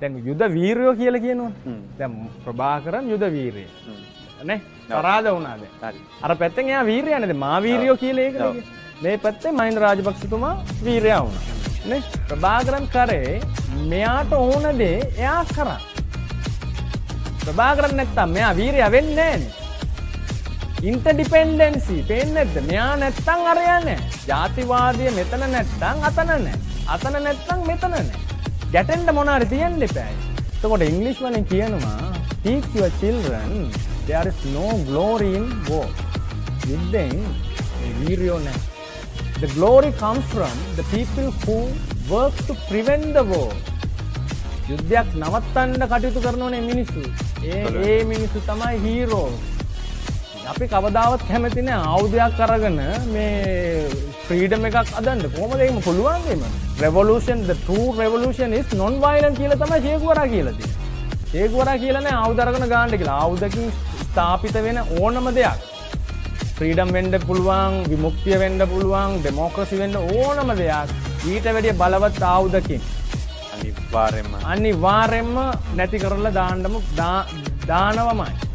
දැන් යුද වීරයෝ කියල කියනවා දැ ප්‍රභාකරන් යුද වීරය. නේ? පරාද වුණාද අර පැත්තෙන් එයා වීරයනද මා වීරියෝ කියලේක මේ පැත්තේ මයින්ද රාජපක්ෂතුමා වීරයා වුණ. ප්‍රභාකරන් කරේ මෙයාට ඕන දේ එයා කරා. ප්‍රභාකරන් නැත්තම් මෙයා වීරය වෙන්නේන ඉන්ට ඩිපෙන්ඩන්සි පේෙන් නැත්ද මෙයා නැත්තං අරයන්න ජාතිවාදය මෙතන නැත්තං අතන නෑ. අතන නැත්තං මෙතන නෑ ගැටෙන්ට මොනාර තියෙන් දෙපෑයි තකොට ඉංගලිෂ් වලින් කියනවා teach your children there is no glory in war. යුද්ධෙන් වීරියෝ නෑ the glory comes from the people who work to prevent the war. යුද්ධයක් නවත්තන්න කටයුතු කරනවනේ මිනිස්සු. ඒ ඒ මිනිස්සු තමයි හීරෝ අපි කවදාවත් කැමතින අවුදයක් කරගන මේ ෆ්‍රීඩම එකක් අදන්න. කොමදම පුළුවන්ගේම revolution true revolution is non violent කියල තම ශයකුවර කියලති ඒකුවර කියලන අවදරගන ගාන්ඩ කියලා. අවුදකින් ස්ථාපිත වෙන ඕනම දෙයක්. ෆ්‍රීඩම් වෙන්ඩ පුළුවන් විමුක්තිය වෙන්ඩ පුළුවන් ඩෙමෝක්‍රසි වෙන්ඩ ඕනම දෙයක්. ඊට වැඩිය බලවත් ආවුදකින් අනිවාර්යෙන්ම අනි වාරෙන්ම නැති කරලා දාණ්ඩම දානවමයි